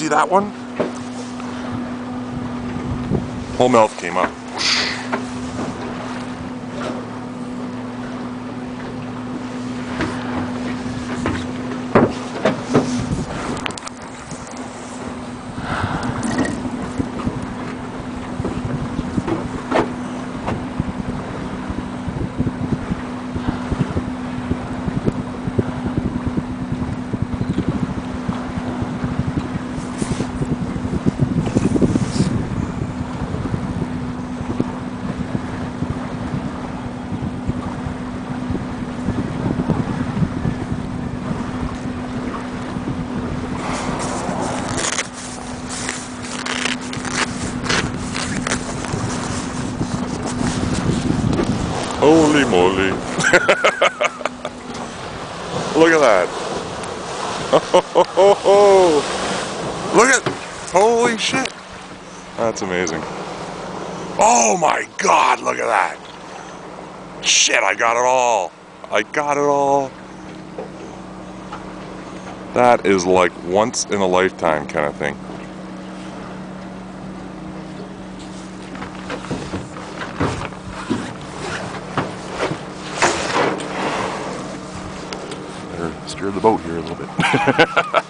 See that one? Whole mouth came up. Holy moly. Look at that. Oh, Look at, holy shit. That's amazing. Oh my god, look at that. Shit, I got it all. I got it all. That is like once in a lifetime kind of thing. Better steer the boat here a little bit.